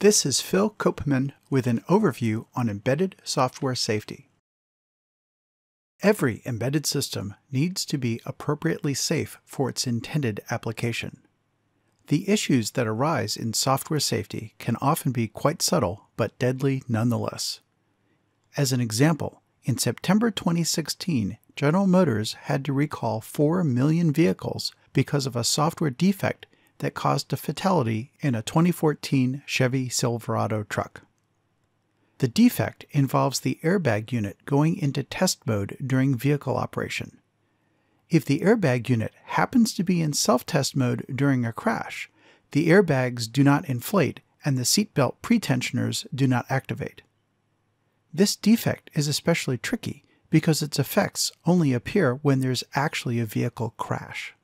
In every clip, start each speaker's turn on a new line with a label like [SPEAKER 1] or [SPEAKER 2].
[SPEAKER 1] This is Phil Koopman with an overview on embedded software safety. Every embedded system needs to be appropriately safe for its intended application. The issues that arise in software safety can often be quite subtle but deadly nonetheless. As an example, in September 2016, General Motors had to recall 4 million vehicles because of a software defect that caused a fatality in a 2014 Chevy Silverado truck. The defect involves the airbag unit going into test mode during vehicle operation. If the airbag unit happens to be in self test mode during a crash, the airbags do not inflate and the seatbelt pretensioners do not activate. This defect is especially tricky because its effects only appear when there's actually a vehicle crash.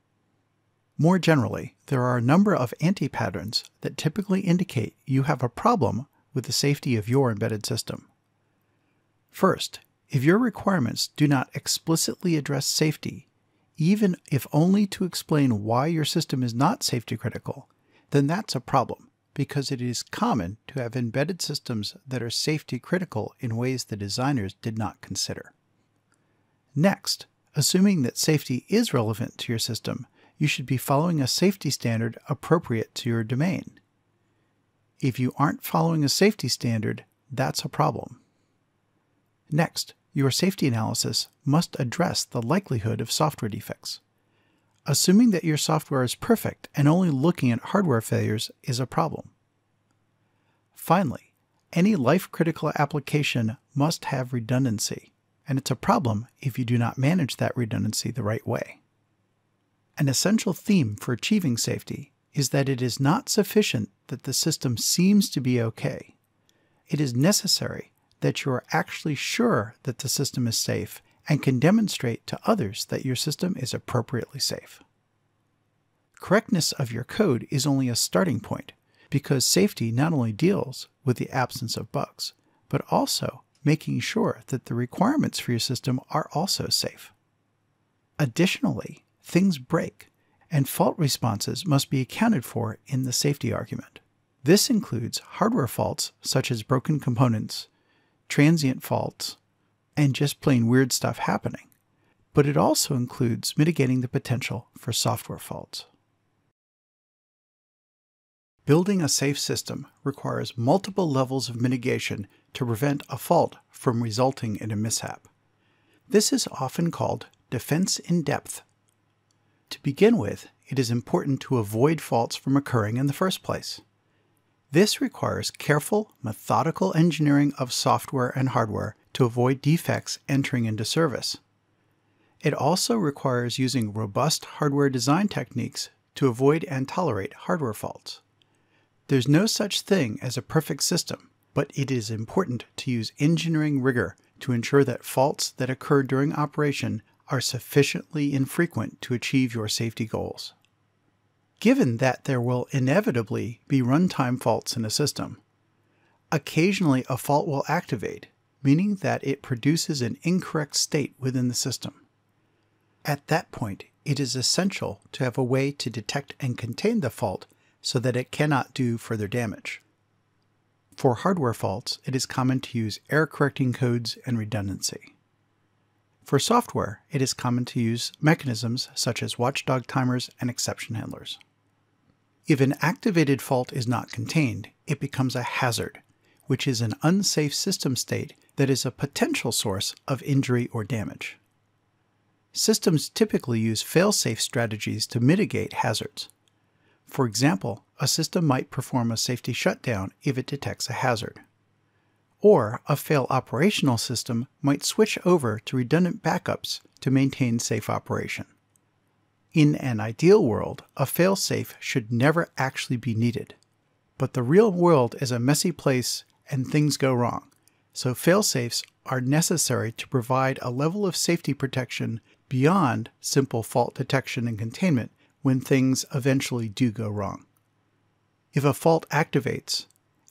[SPEAKER 1] More generally, there are a number of anti-patterns that typically indicate you have a problem with the safety of your embedded system. First, if your requirements do not explicitly address safety, even if only to explain why your system is not safety critical, then that's a problem because it is common to have embedded systems that are safety critical in ways the designers did not consider. Next, assuming that safety is relevant to your system, you should be following a safety standard appropriate to your domain. If you aren't following a safety standard, that's a problem. Next, your safety analysis must address the likelihood of software defects. Assuming that your software is perfect and only looking at hardware failures is a problem. Finally, any life critical application must have redundancy, and it's a problem if you do not manage that redundancy the right way. An essential theme for achieving safety is that it is not sufficient that the system seems to be okay. It is necessary that you are actually sure that the system is safe and can demonstrate to others that your system is appropriately safe. Correctness of your code is only a starting point because safety not only deals with the absence of bugs, but also making sure that the requirements for your system are also safe. Additionally, things break, and fault responses must be accounted for in the safety argument. This includes hardware faults such as broken components, transient faults, and just plain weird stuff happening. But it also includes mitigating the potential for software faults. Building a safe system requires multiple levels of mitigation to prevent a fault from resulting in a mishap. This is often called defense in depth to begin with, it is important to avoid faults from occurring in the first place. This requires careful, methodical engineering of software and hardware to avoid defects entering into service. It also requires using robust hardware design techniques to avoid and tolerate hardware faults. There's no such thing as a perfect system, but it is important to use engineering rigor to ensure that faults that occur during operation are sufficiently infrequent to achieve your safety goals. Given that there will inevitably be runtime faults in a system, occasionally a fault will activate, meaning that it produces an incorrect state within the system. At that point, it is essential to have a way to detect and contain the fault so that it cannot do further damage. For hardware faults, it is common to use error correcting codes and redundancy. For software, it is common to use mechanisms such as watchdog timers and exception handlers. If an activated fault is not contained, it becomes a hazard, which is an unsafe system state that is a potential source of injury or damage. Systems typically use fail-safe strategies to mitigate hazards. For example, a system might perform a safety shutdown if it detects a hazard or a fail operational system might switch over to redundant backups to maintain safe operation. In an ideal world, a failsafe should never actually be needed. But the real world is a messy place and things go wrong, so failsafes are necessary to provide a level of safety protection beyond simple fault detection and containment when things eventually do go wrong. If a fault activates,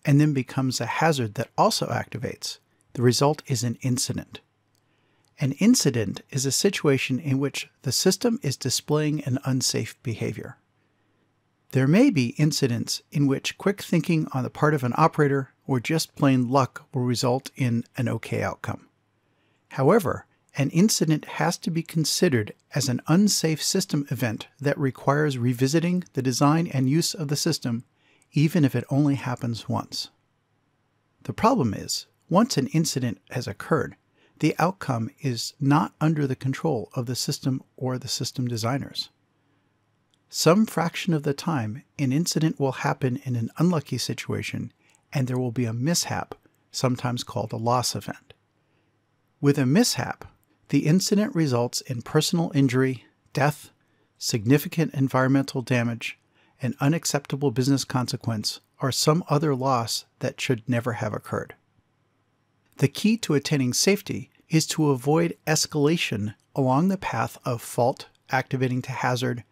[SPEAKER 1] and then becomes a hazard that also activates. The result is an incident. An incident is a situation in which the system is displaying an unsafe behavior. There may be incidents in which quick thinking on the part of an operator or just plain luck will result in an okay outcome. However, an incident has to be considered as an unsafe system event that requires revisiting the design and use of the system, even if it only happens once. The problem is, once an incident has occurred, the outcome is not under the control of the system or the system designers. Some fraction of the time, an incident will happen in an unlucky situation and there will be a mishap, sometimes called a loss event. With a mishap, the incident results in personal injury, death, significant environmental damage, an unacceptable business consequence, or some other loss that should never have occurred. The key to attaining safety is to avoid escalation along the path of fault activating to hazard,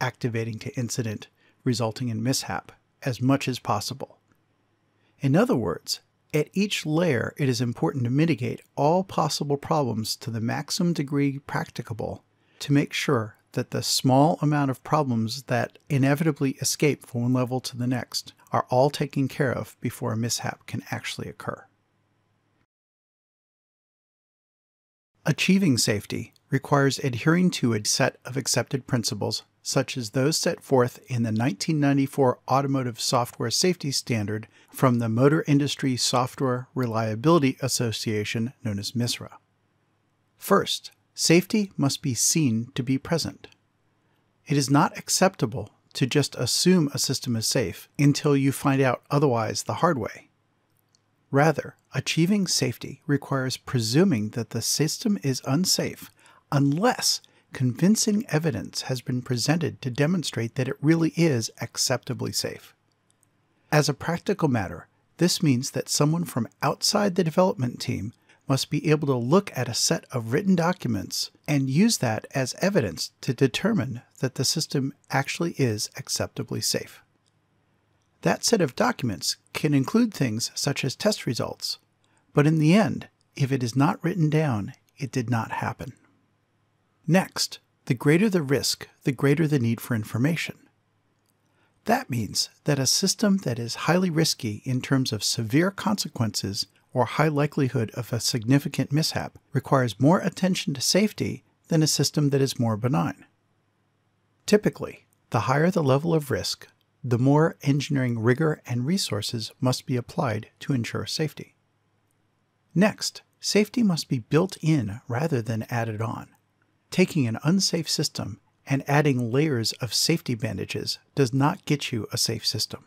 [SPEAKER 1] activating to incident, resulting in mishap, as much as possible. In other words, at each layer, it is important to mitigate all possible problems to the maximum degree practicable to make sure that the small amount of problems that inevitably escape from one level to the next are all taken care of before a mishap can actually occur. Achieving safety requires adhering to a set of accepted principles, such as those set forth in the 1994 Automotive Software Safety Standard from the Motor Industry Software Reliability Association, known as MISRA. First, safety must be seen to be present. It is not acceptable to just assume a system is safe until you find out otherwise the hard way. Rather, achieving safety requires presuming that the system is unsafe unless convincing evidence has been presented to demonstrate that it really is acceptably safe. As a practical matter, this means that someone from outside the development team must be able to look at a set of written documents and use that as evidence to determine that the system actually is acceptably safe. That set of documents can include things such as test results, but in the end, if it is not written down, it did not happen. Next, the greater the risk, the greater the need for information. That means that a system that is highly risky in terms of severe consequences or high likelihood of a significant mishap requires more attention to safety than a system that is more benign. Typically, the higher the level of risk, the more engineering rigor and resources must be applied to ensure safety. Next, safety must be built in rather than added on. Taking an unsafe system and adding layers of safety bandages does not get you a safe system.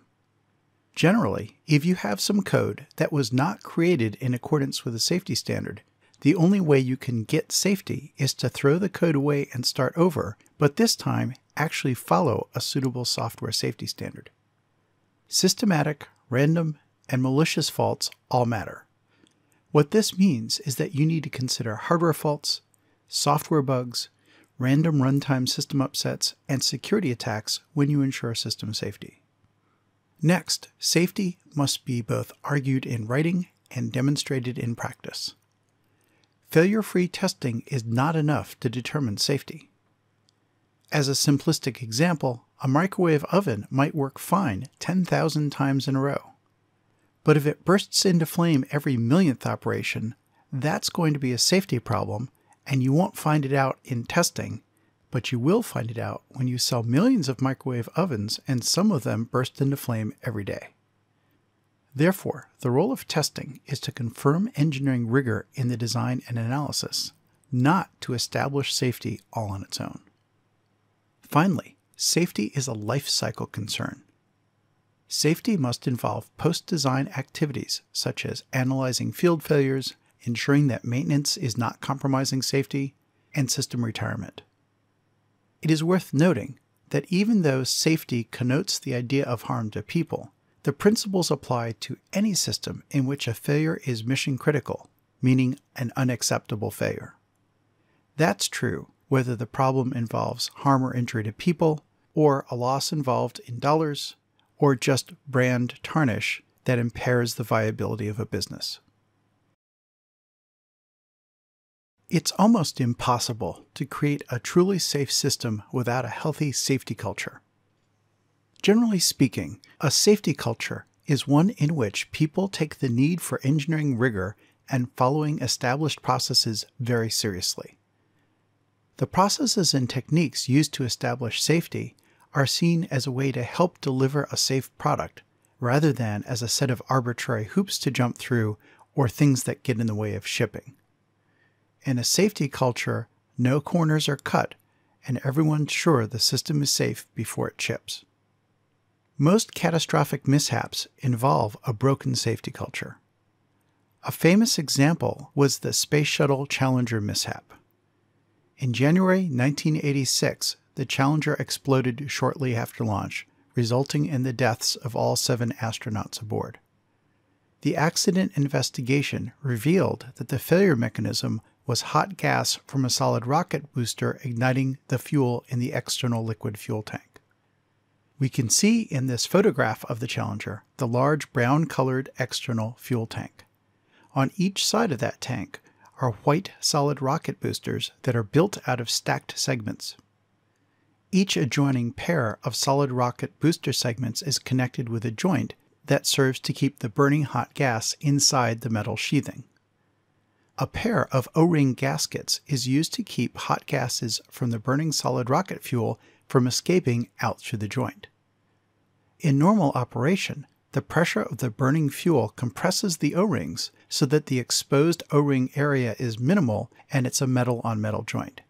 [SPEAKER 1] Generally, if you have some code that was not created in accordance with a safety standard, the only way you can get safety is to throw the code away and start over, but this time actually follow a suitable software safety standard. Systematic, random, and malicious faults all matter. What this means is that you need to consider hardware faults, software bugs, random runtime system upsets, and security attacks when you ensure system safety. Next, safety must be both argued in writing and demonstrated in practice. Failure free testing is not enough to determine safety. As a simplistic example, a microwave oven might work fine 10,000 times in a row. But if it bursts into flame every millionth operation, that's going to be a safety problem, and you won't find it out in testing, but you will find it out when you sell millions of microwave ovens and some of them burst into flame every day. Therefore, the role of testing is to confirm engineering rigor in the design and analysis, not to establish safety all on its own. Finally, safety is a life cycle concern. Safety must involve post design activities such as analyzing field failures, ensuring that maintenance is not compromising safety, and system retirement. It is worth noting that even though safety connotes the idea of harm to people, the principles apply to any system in which a failure is mission critical, meaning an unacceptable failure. That's true whether the problem involves harm or injury to people, or a loss involved in dollars, or just brand tarnish that impairs the viability of a business. It's almost impossible to create a truly safe system without a healthy safety culture. Generally speaking, a safety culture is one in which people take the need for engineering rigor and following established processes very seriously. The processes and techniques used to establish safety are seen as a way to help deliver a safe product rather than as a set of arbitrary hoops to jump through or things that get in the way of shipping. In a safety culture, no corners are cut and everyone's sure the system is safe before it chips. Most catastrophic mishaps involve a broken safety culture. A famous example was the Space Shuttle Challenger mishap. In January 1986, the Challenger exploded shortly after launch, resulting in the deaths of all seven astronauts aboard. The accident investigation revealed that the failure mechanism was hot gas from a solid rocket booster igniting the fuel in the external liquid fuel tank. We can see in this photograph of the Challenger the large brown colored external fuel tank. On each side of that tank are white solid rocket boosters that are built out of stacked segments. Each adjoining pair of solid rocket booster segments is connected with a joint that serves to keep the burning hot gas inside the metal sheathing. A pair of O ring gaskets is used to keep hot gases from the burning solid rocket fuel from escaping out through the joint. In normal operation, the pressure of the burning fuel compresses the O-rings so that the exposed O-ring area is minimal and it's a metal on metal joint.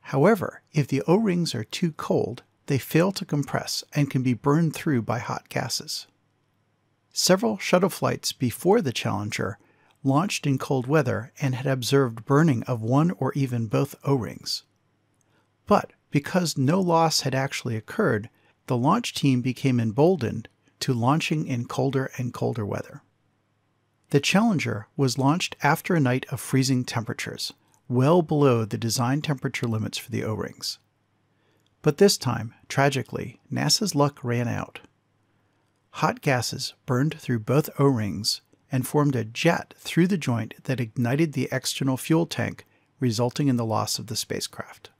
[SPEAKER 1] However, if the O-rings are too cold, they fail to compress and can be burned through by hot gases. Several shuttle flights before the Challenger launched in cold weather and had observed burning of one or even both O-rings. But because no loss had actually occurred, the launch team became emboldened to launching in colder and colder weather. The Challenger was launched after a night of freezing temperatures, well below the design temperature limits for the O rings. But this time, tragically, NASA's luck ran out. Hot gases burned through both O rings and formed a jet through the joint that ignited the external fuel tank, resulting in the loss of the spacecraft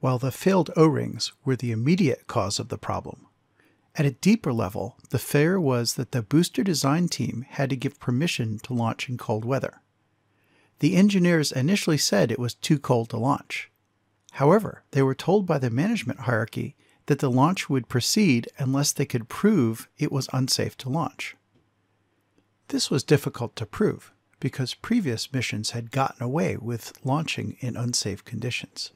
[SPEAKER 1] while the failed O rings were the immediate cause of the problem. At a deeper level, the failure was that the booster design team had to give permission to launch in cold weather. The engineers initially said it was too cold to launch. However, they were told by the management hierarchy that the launch would proceed unless they could prove it was unsafe to launch. This was difficult to prove because previous missions had gotten away with launching in unsafe conditions.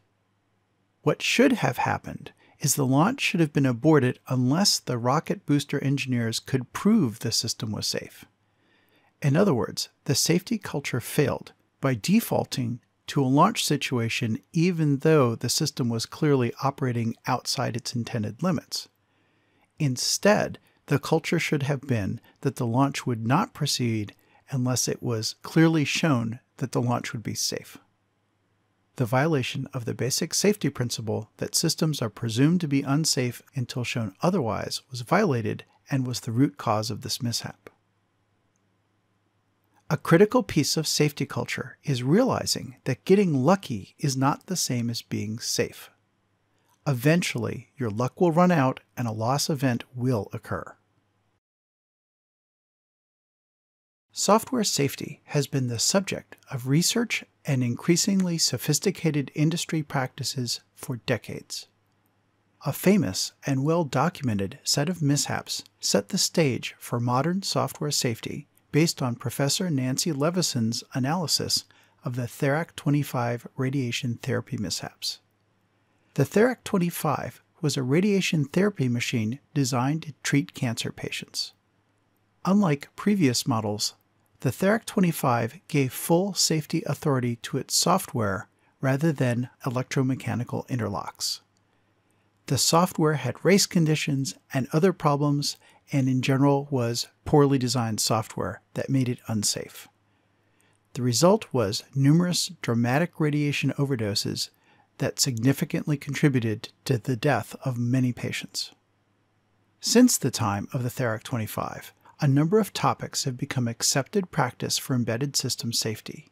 [SPEAKER 1] What should have happened is the launch should have been aborted unless the rocket booster engineers could prove the system was safe. In other words, the safety culture failed by defaulting to a launch situation even though the system was clearly operating outside its intended limits. Instead, the culture should have been that the launch would not proceed unless it was clearly shown that the launch would be safe the violation of the basic safety principle that systems are presumed to be unsafe until shown otherwise was violated and was the root cause of this mishap. A critical piece of safety culture is realizing that getting lucky is not the same as being safe. Eventually, your luck will run out and a loss event will occur. Software safety has been the subject of research and increasingly sophisticated industry practices for decades. A famous and well documented set of mishaps set the stage for modern software safety based on Professor Nancy Leveson's analysis of the Therac 25 radiation therapy mishaps. The Therac 25 was a radiation therapy machine designed to treat cancer patients. Unlike previous models the Therac 25 gave full safety authority to its software rather than electromechanical interlocks. The software had race conditions and other problems, and in general was poorly designed software that made it unsafe. The result was numerous dramatic radiation overdoses that significantly contributed to the death of many patients. Since the time of the Therac 25, a number of topics have become accepted practice for embedded system safety.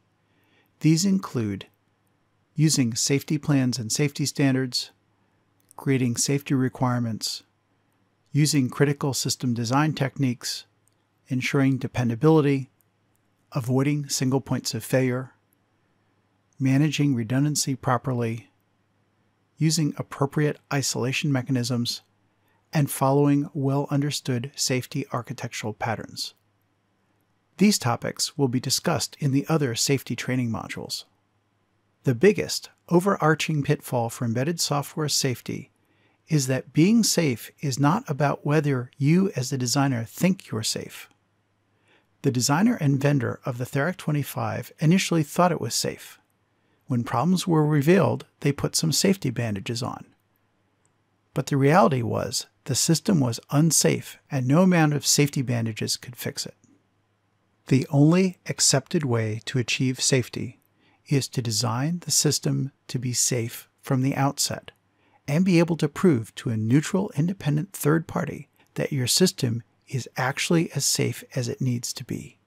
[SPEAKER 1] These include using safety plans and safety standards, creating safety requirements, using critical system design techniques, ensuring dependability, avoiding single points of failure, managing redundancy properly, using appropriate isolation mechanisms, and following well understood safety architectural patterns. These topics will be discussed in the other safety training modules. The biggest, overarching pitfall for embedded software safety is that being safe is not about whether you as the designer think you're safe. The designer and vendor of the Therac 25 initially thought it was safe. When problems were revealed, they put some safety bandages on. But the reality was the system was unsafe and no amount of safety bandages could fix it. The only accepted way to achieve safety is to design the system to be safe from the outset and be able to prove to a neutral, independent third party that your system is actually as safe as it needs to be.